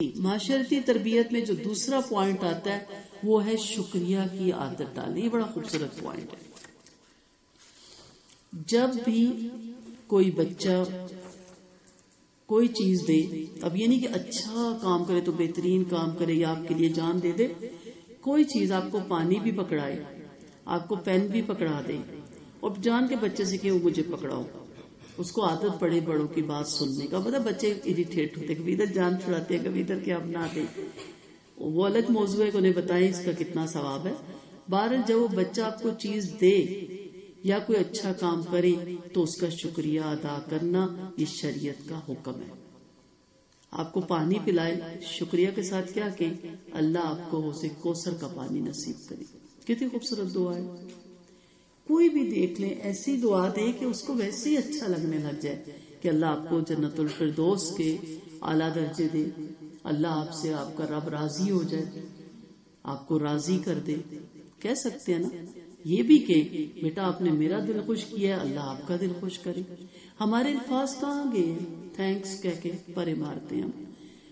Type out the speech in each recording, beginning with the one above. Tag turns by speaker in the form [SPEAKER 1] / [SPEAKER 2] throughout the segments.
[SPEAKER 1] माशरती तरबियत में जो दूसरा पॉइंट आता है, वो है शुक्रिया की आदत डालनी। ये बड़ा खूबसूरत पॉइंट है। जब भी कोई बच्चा कोई चीज़ दे, अब ये नहीं कि अच्छा काम करे तो बेहतरीन काम करे या आपके लिए जान दे दे, कोई चीज़ आपको पानी भी पकड़ाए, आपको पेन भी पकड़ा दे, और जान के बच्चे से कि वो मुझे पकड़ाओ। उसको आदत पड़े बड़ों की बात सुनने का। पता बच्चे इरिटेट होते कभी इधर जान छुड़ाते हैं, कभी इधर क्या अपना दे वो अलग मौजू है उन्हें बताएँ इसका कितना सवाब है। बारह जब वो बच्चा आपको चीज़ दे या कोई अच्छा काम करे तो उसका शुक्रिया अदा करना ये शरीयत का हुक्म है। आपको पानी पिलाए, शुक्रिया के साथ क्या के अल्लाह आपको उसे कोसर का पानी नसीब करे। कितनी खूबसूरत दुआ है। कोई भी देख ले, ऐसी दुआ दे कि उसको वैसे ही अच्छा लगने लग जाए कि अल्लाह आपको जन्नतुल फिरदौस के आला दर्जे दे। अल्लाह आपसे आपका रब राज़ी हो जाए, आपको राज़ी कर दे। कह सकते हैं ना? ये भी के, बेटा, आपने मेरा दिल खुश किया अल्लाह आपका दिल खुश करे। हमारे अल्फाज कहाँ गए थैंक्स कह के परे मारते हैं हम।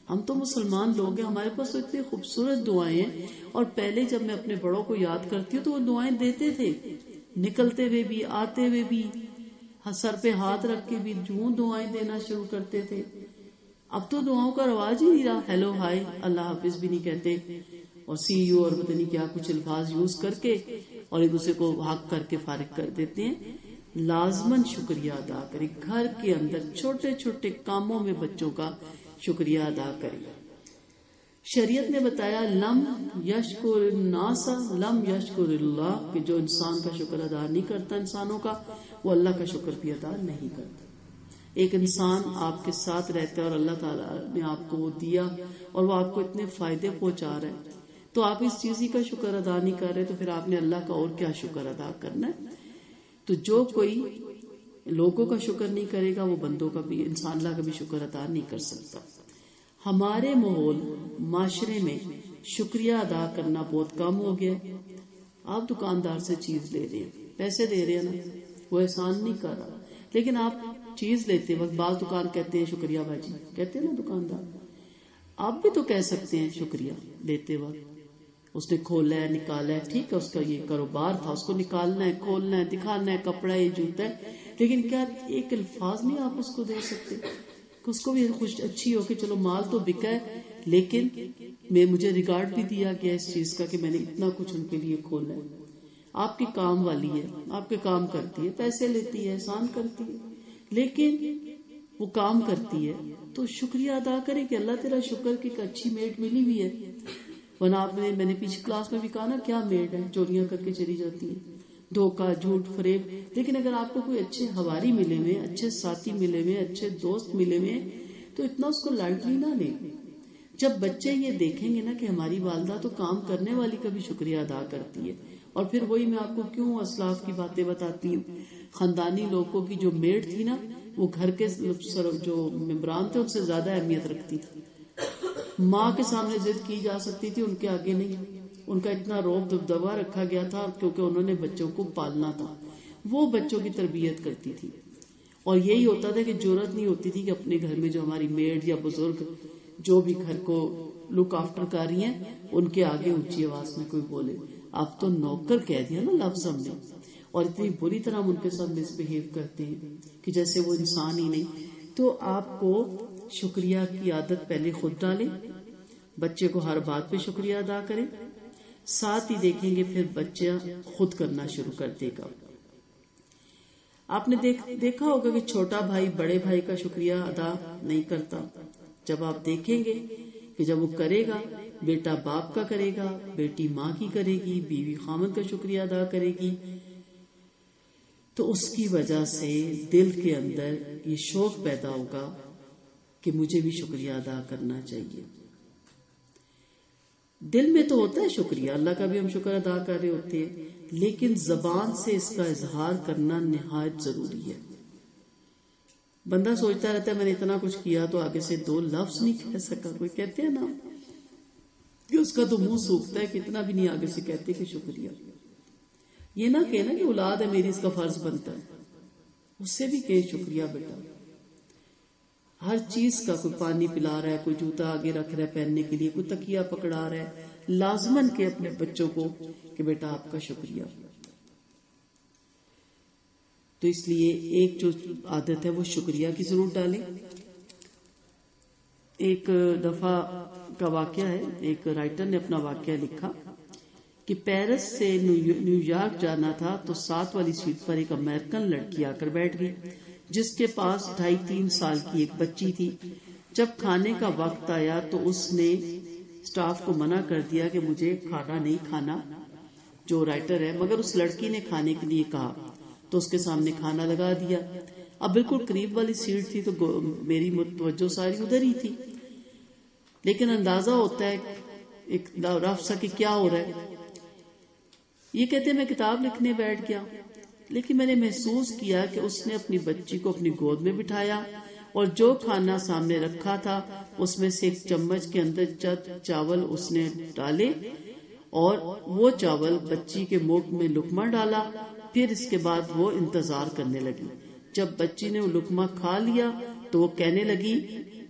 [SPEAKER 1] हम तो मुसलमान लोग हैं, हमारे पास तो इतनी खूबसूरत दुआएँ हैं। और पहले जब मैं अपने बड़ों को याद करती हूँ तो वो दुआएँ देते थे। निकलते हुए भी, आते हुए भी सर पे हाथ रख के भी जू दुआएँ देना शुरू करते थे। अब तो दुआओं का रवाज ही नहीं रहा। हेलो हाय अल्लाह हाफिज भी नहीं कहते। और सी यू और पता नहीं क्या कुछ अल्फाज यूज़ करके और एक दूसरे को हक करके फारिग कर देते हैं। लाजमन शुक्रिया अदा करें। घर के अंदर छोटे छोटे कामों में बच्चों का शुक्रिया अदा करें। शरीयत ने बताया, लम यशकुर नासा, लम यशकुर कि जो इंसान का शुक्र अदा नहीं करता इंसानों का, वो अल्लाह का शुक्र भी अदा नहीं करता। एक इंसान आपके साथ रहता है और अल्लाह ताला ने आपको वो दिया और वो आपको इतने फ़ायदे पहुँचा रहा है। तो आप इस चीज़ का शुक्र अदा नहीं कर रहे तो फिर आपने अल्लाह का और क्या शुक्र अदा करना है? तो जो कोई लोगों का शुक्र नहीं करेगा, वो बंदों का भी, इंसान अल्लाह का भी शुक्र अदा नहीं कर सकता। हमारे माहौल माशरे में शुक्रिया अदा करना बहुत कम हो गया आप दुकानदार से चीज़ ले रहे हैं, पैसे दे रहे हैं ना, वो एहसान नहीं कर रहा। लेकिन आप चीज़ लेते वक्त बाल दुकान कहते हैं, शुक्रिया भाजी कहते हैं ना दुकानदार। आप भी तो कह सकते हैं, शुक्रिया, लेते वक्त। उसने खोला है, निकाला है, ठीक है, उसका ये कारोबार था, उसको निकालना है, खोलना है, दिखाना है, कपड़ा, ये जूता है। लेकिन क्या एक अल्फाज नहीं आप उसको दे सकते? उसको भी खुश अच्छी हो कि चलो माल तो बिका है, लेकिन मैं मुझे रिगार्ड भी दिया गया इस चीज़ का कि मैंने इतना कुछ उनके लिए खोला है। आपकी काम वाली है, आपके काम करती है, पैसे लेती है, एहसान करती है, लेकिन वो काम करती है। तो शुक्रिया अदा करें कि अल्लाह तेरा शुक्र की अच्छी मेड मिली हुई है। वरना आपने मैंने पीछे क्लास में भी कहा ना, क्या मेड है? चोरियाँ करके चली जाती है। धोखा, झूठ फरेब लेकिन अगर आपको कोई अच्छे हवारी मिले हुए, अच्छे साथी मिले हुए, अच्छे दोस्त मिले हुए तो इतना उसको लाइटली ना ले। जब बच्चे ये देखेंगे ना कि हमारी वालदा तो काम करने वाली का भी शुक्रिया अदा करती है। और फिर वही मैं आपको क्यों असलाफ की बातें बताती हूँ? खानदानी लोगों की जो मेड थी ना, वो घर के जो मेम्बरान थे, उनसे ज़्यादा अहमियत रखती थी। माँ के सामने जिद की जा सकती थी, उनके आगे नहीं। उनका इतना रोब दबदबा रखा गया था क्योंकि उन्होंने बच्चों को पालना था। वो बच्चों की तरबियत करती थी। और यही होता था कि ज़रूरत नहीं होती थी कि अपने घर में जो हमारी मेड या बुज़ुर्ग जो भी घर को लुक आफ्टर कर रही है, उनके आगे ऊँची आवाज़ में कोई बोले। आप तो नौकर कह दिया ना लफ्ज हमने। और इतनी बुरी तरह हम उनके साथ मिसबिहेव करते हैं कि जैसे वो इंसान ही नहीं। तो आपको शुक्रिया की आदत पहले खुद डालें, बच्चे को हर बात पे शुक्रिया अदा करें साथ ही देखेंगे फिर बच्चा खुद करना शुरू कर देगा। आपने देख, देखा होगा कि छोटा भाई बड़े भाई का शुक्रिया अदा नहीं करता। जब आप देखेंगे कि जब वो करेगा बेटा बाप का करेगा बेटी माँ की करेगी बीवी खामद का शुक्रिया अदा करेगी तो उसकी वजह से दिल के अंदर ये शौक पैदा होगा कि मुझे भी शुक्रिया अदा करना चाहिए। दिल में तो होता है शुक्रिया। अल्लाह का भी हम शुक्र अदा कर रहे होते हैं। लेकिन जबान से इसका इजहार करना निहायत ज़रूरी है। बंदा सोचता रहता है, मैंने इतना कुछ किया तो आगे से दो लफ्ज नहीं कह सका। कोई कहते हैं ना? कि उसका तो मुँह सूखता है कितना भी नहीं आगे से कहते कि शुक्रिया। ये ना कहना कि औलाद है मेरी, इसका फ़र्ज़ बनता है। उससे भी कहे, शुक्रिया बेटा। हर चीज़ का कोई पानी पिला रहा है, कोई जूता आगे रख रहा है पहनने के लिए, कोई तकिया पकड़ा रहा है। लाजमन के अपने बच्चों को कि बेटा आपका शुक्रिया। तो इसलिए एक जो आदत है वो शुक्रिया की ज़रूर डालें। एक दफ़ा का वाक्य है, एक राइटर ने अपना वाक्य लिखा कि पेरिस से न्यूयॉर्क जाना था तो सात वाली सीट पर एक अमेरिकन लड़की आकर बैठ गई। जिसके पास ढाई तीन साल की एक बच्ची थी। जब खाने का वक्त आया तो उसने स्टाफ को मना कर दिया कि मुझे खाना नहीं खाना, जो राइटर है, मगर उस लड़की ने खाने के लिए कहा तो उसके सामने खाना लगा दिया। अब बिल्कुल करीब वाली सीट थी तो मेरी तवज्जो सारी उधर ही थी। लेकिन अंदाज़ा होता है, एक रफ सा कि क्या हो रहा है। ये कहते मैं किताब लिखने बैठ गया। लेकिन मैंने महसूस किया कि उसने अपनी बच्ची को अपनी गोद में बिठाया और जो खाना सामने रखा था, उसमें से एक चम्मच के अंदर चावल उसने डाले और वो चावल बच्ची के मुख में लुकमा डाला। फिर इसके बाद वो इंतज़ार करने लगी। जब बच्ची ने वो लुकमा खा लिया तो वो कहने लगी,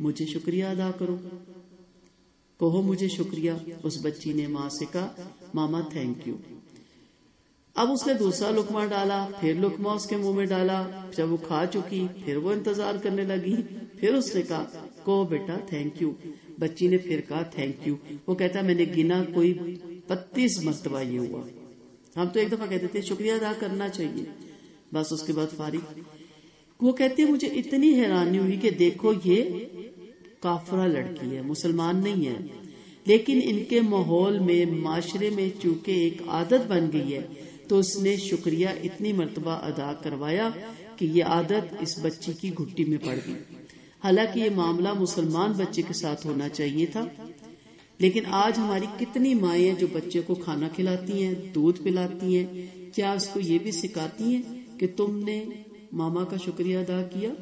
[SPEAKER 1] मुझे शुक्रिया अदा करो। कहो मुझे शुक्रिया, उस बच्ची ने माँ से कहा। मामा थैंक यू अब उसने दूसरा लुकमा डाला फिर लुकमा उसके मुँह में डाला। जब वो खा चुकी फिर वो इंतज़ार करने लगी। फिर उसने कहा को बेटा थैंक यू बच्ची ने फिर कहा थैंक यू वो कहता मैंने गिना कोई बत्तीस मरतबा ये हुआ। हम तो एक दफ़ा कहते थे शुक्रिया अदा करना चाहिए। बस उसके बाद फारिग वो कहते मुझे इतनी हैरानी हुई कि देखो ये काफरा लड़की है मुसलमान नहीं है। लेकिन इनके माहौल में माशरे में चूँकि एक आदत बन गई है तो उसने शुक्रिया इतनी मरतबा अदा करवाया कि ये आदत इस बच्ची की घुट्टी में पड़ गई। हालाँकि ये मामला मुसलमान बच्चे के साथ होना चाहिए था। लेकिन आज हमारी कितनी माए जो बच्चे को खाना खिलाती हैं, दूध पिलाती हैं, क्या उसको ये भी सिखाती हैं कि तुमने मामा का शुक्रिया अदा किया?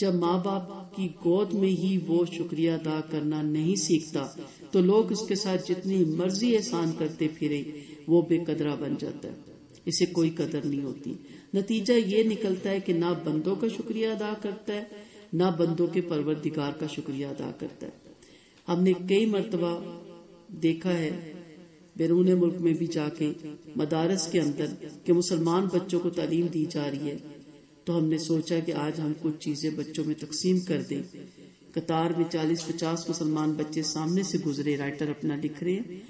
[SPEAKER 1] जब माँ बाप की गोद में ही वो शुक्रिया अदा करना नहीं सीखता तो लोग उसके साथ जितनी मर्ज़ी एहसान करते फिरे वो बेकदरा बन जाता है। इसे कोई कदर नहीं होती। नतीजा ये निकलता है कि ना बंदों का शुक्रिया अदा करता है, ना बंदों के परवरदिगार का शुक्रिया अदा करता है। हमने कई मरतबा देखा है, बैरून मुल्क में भी जाके मदारस के अंदर के मुसलमान बच्चों को तालीम दी जा रही है। तो हमने सोचा कि आज हम कुछ चीज़ें बच्चों में तकसीम कर दें। कतार में चालीस पचास मुसलमान बच्चे सामने से गुजरे, राइटर अपना लिख रहे हैं।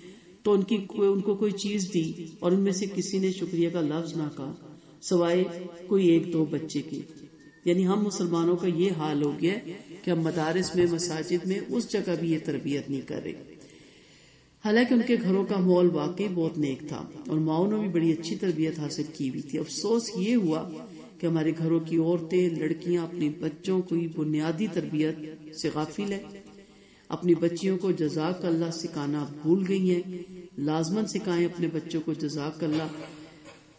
[SPEAKER 1] तो उनकी उनको कोई चीज़ दी और उनमें से किसी ने शुक्रिया का लफ्ज ना कहा सवाए कोई एक दो बच्चे की। यानी हम मुसलमानों का ये हाल हो गया कि हम मदारस में, मसाजिद में उस जगह भी ये तरबियत नहीं कर रहे। हालाँकि उनके घरों का माहौल वाकई बहुत नेक था और माओ ने भी बड़ी अच्छी तरबियत हासिल की हुई थी। अफसोस ये हुआ कि हमारे घरों की औरतें, लड़कियाँ अपने बच्चों को बुनियादी तरबियत से गाफिल है। अपनी बच्चियों को जजाक अल्लाह सिखाना भूल गई हैं। लाजमन सिखाएँ अपने बच्चों को जजाक अल्लाह।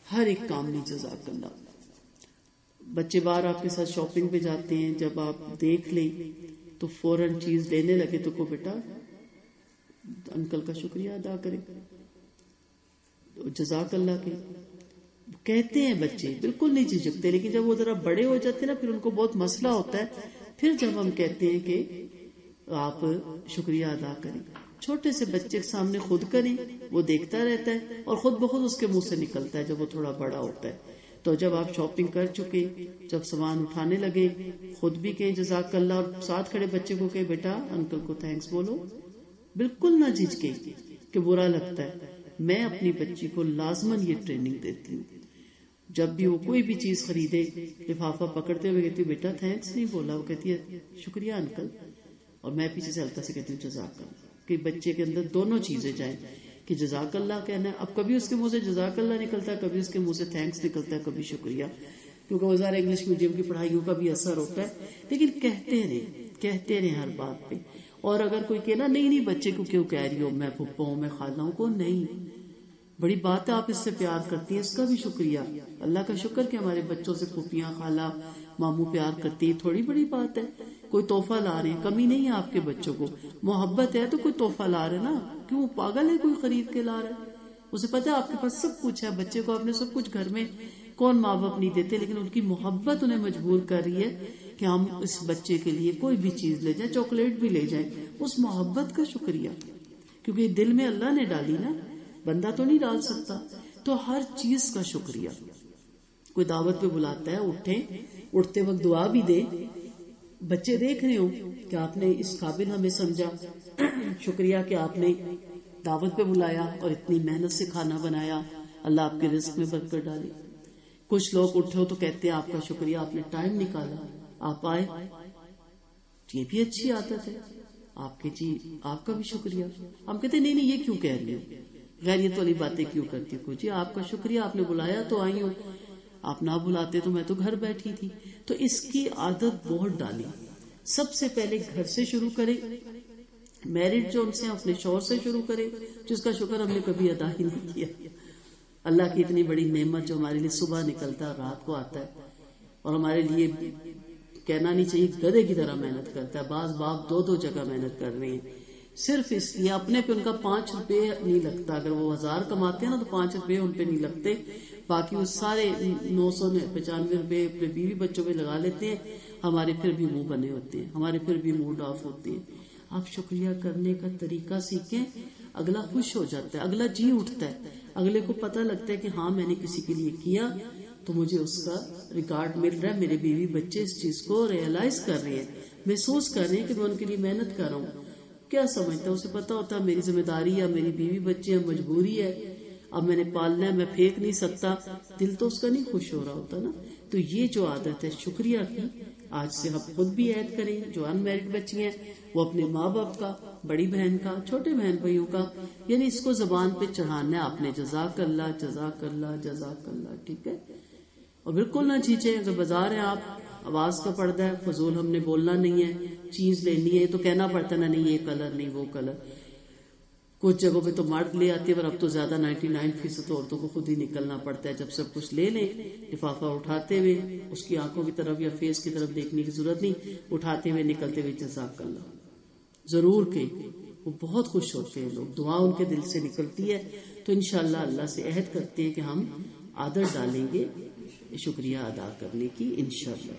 [SPEAKER 1] हर एक काम में जजाक अल्लाह। बच्चे बाहर आपके साथ शॉपिंग पे जाते हैं, जब आप देख लें तो फ़ौरन चीज़ लेने लगे तो को बेटा, अंकल का शुक्रिया अदा करें। तो जजाक अल्लाह के। कहते हैं बच्चे, बिल्कुल नहीं झिझकते, लेकिन जब वो जरा बड़े हो जाते हैं ना, फिर उनको बहुत मसला होता है। फिर जब हम कहते हैं कि आप शुक्रिया अदा करें। छोटे से बच्चे के सामने खुद करें, वो देखता रहता है और खुद ब खुद उसके मुँह से निकलता है जब वो थोड़ा बड़ा होता है। तो जब आप शॉपिंग कर चुके, जब सामान उठाने लगे, खुद भी कहें जजाक अल्लाह और साथ खड़े बच्चे को कहे, बेटा अंकल को थैंक्स बोलो। बिल्कुल ना झिझके कि बुरा लगता है। मैं अपनी बच्ची को लाजमन ये ट्रेनिंग देती हूँ। जब भी वो कोई भी चीज़ खरीदे, लिफाफा पकड़ते हुए कहती बेटा थैंक्स नहीं बोला। वो कहती है, शुक्रिया अंकल और मैं पीछे से हल्का से कहती हूँ जजाक कि बच्चे के अंदर दोनों चीज़ें जाए, कि जजाकल्ला कहना है, अब कभी उसके मुँह से जजाकल्ला निकलता है, कभी उसके मुँह से थैंक्स निकलता है, कभी शुक्रिया। क्योंकि वो ज़्यादा इंग्लिश मीडियम की पढ़ाइयों का भी असर होता है। लेकिन कहते रहे कहते रहे हर बात पे। और अगर कोई कहना, नहीं नहीं, बच्चे को क्यों कह रही हो? मैं पुप्पा हूँ, मैं खाला हूँ को नहीं। बड़ी बात है, आप इससे प्यार करती है, इसका भी शुक्रिया। अल्लाह का शुक्र कि हमारे बच्चों से फूफियाँ, खाला, मामू प्यार करती है, थोड़ी बड़ी बात है। कोई तोहफा ला रहे हैं कमी नहीं है आपके बच्चों को। मोहब्बत है तो कोई तोहफा ला रहे ना। क्यों पागल है कोई खरीद के ला रहा? है उसे पता है आपके पास सब कुछ है, बच्चे को आपने सब कुछ घर में कौन माँ बाप नहीं देते, लेकिन उनकी मोहब्बत उन्हें मजबूर कर रही है कि हम इस बच्चे के लिए कोई भी चीज़ ले जाए, चॉकलेट भी ले जाए। उस मोहब्बत का शुक्रिया। क्योंकि दिल में अल्लाह ने डाली ना, बंदा तो नहीं डाल सकता। तो हर चीज़ का शुक्रिया। कोई दावत पे बुलाता है, उठे, उठते वक्त दुआ भी दे बच्चे देख रहे हो कि आपने इस काबिल हमें समझा। शुक्रिया कि आपने दावत पे बुलाया और इतनी मेहनत से खाना बनाया। अल्लाह आपके रिस्क में बरकत डाली। कुछ लोग उठे हो तो कहते हैं, आपका शुक्रिया, आपने टाइम निकाला। आप आए। ये भी अच्छी आदत है। आपके जी, आपका भी शुक्रिया। हम कहते नहीं नहीं, ये क्यों कह रही हो? गैरियत वाली बातें क्यों करती हो? जी, आपका शुक्रिया, आपने बुलाया तो आई हो। आप ना बुलाते तो मैं तो घर बैठी थी। तो इसकी आदत बहुत डाली। सबसे पहले घर से शुरू करें। मैरिड जो उनसे अपने शोर से शुरू करें, जिसका शुक्र हमने कभी अदा ही नहीं किया। अल्लाह की इतनी बड़ी नेमत जो हमारे लिए सुबह निकलता है रात को आता है। और हमारे लिए कहना नहीं चाहिए, गधे की तरह मेहनत करता है। बाज बाप, दो दो जगह मेहनत कर रहे हैं। सिर्फ़ इसलिए अपने पे उनका पाँच रुपए नहीं लगता। अगर वो हज़ार कमाते हैं ना तो पाँच रुपए उन पे नहीं लगते। बाकी वो सारे नौ सौ पचानवे रुपए अपने बीवी बच्चों पे लगा लेते हैं। हमारे फिर भी मुँह बने होते हैं। हमारे फिर भी मूड ऑफ़ होते हैं। आप शुक्रिया करने का तरीका सीखें, अगला खुश हो जाता है, अगला जी उठता है। अगले को पता लगता है कि हाँ मैंने किसी के लिए किया तो मुझे उसका रिकॉर्ड मिल रहा है। मेरे बीवी बच्चे इस चीज़ को रियलाइज़ कर रहे हैं। महसूस कर रहे हैं कि मैं उनके लिए मेहनत कर रहा हूँ। क्या समझता है? उसे पता होता है मेरी ज़िम्मेदारी या मेरी बीवी बच्चे हैं, मजबूरी है। अब मैंने पालना है मैं फेंक नहीं सकता। दिल तो उसका नहीं खुश हो रहा होता ना। तो ये जो आदत है, शुक्रिया की, आज से हम खुद भी ऐड करें। जो अनमेरिड बच्ची हैं, वो अपने माँ बाप का, बड़ी बहन का, छोटे बहन भाइयों का, यानी इसको जबान पे चढ़ाना है। आपने जजाक अल्लाह जजाक अल्लाह जजाक अल्लाह, ठीक है? और बिल्कुल ना चीचे अगर बाज़ार है आप, आवाज़ का पर्दा है, फजूल हमने बोलना नहीं है, चीज़ लेनी है तो कहना पड़ता ना, नहीं, ये कलर, नहीं, वो कलर। कुछ जगहों पे तो मर्द ले आती है, पर अब तो ज़्यादा 99 फ़ीसद तो औरतों को खुद ही निकलना पड़ता है। जब सब कुछ ले लें, लिफाफा उठाते हुए, उसकी आँखों की तरफ़ या फेस की तरफ़ देखने की ज़रूरत नहीं, उठाते हुए निकलते हुए जजाक करना ज़रूर के वो बहुत खुश होते हैं लोग, दुआ उनके दिल से निकलती है। तो इनशाला अल्लाह से अहद करते हैं कि हम आदर डालेंगे, शुक्रिया अदा करने की इनशाला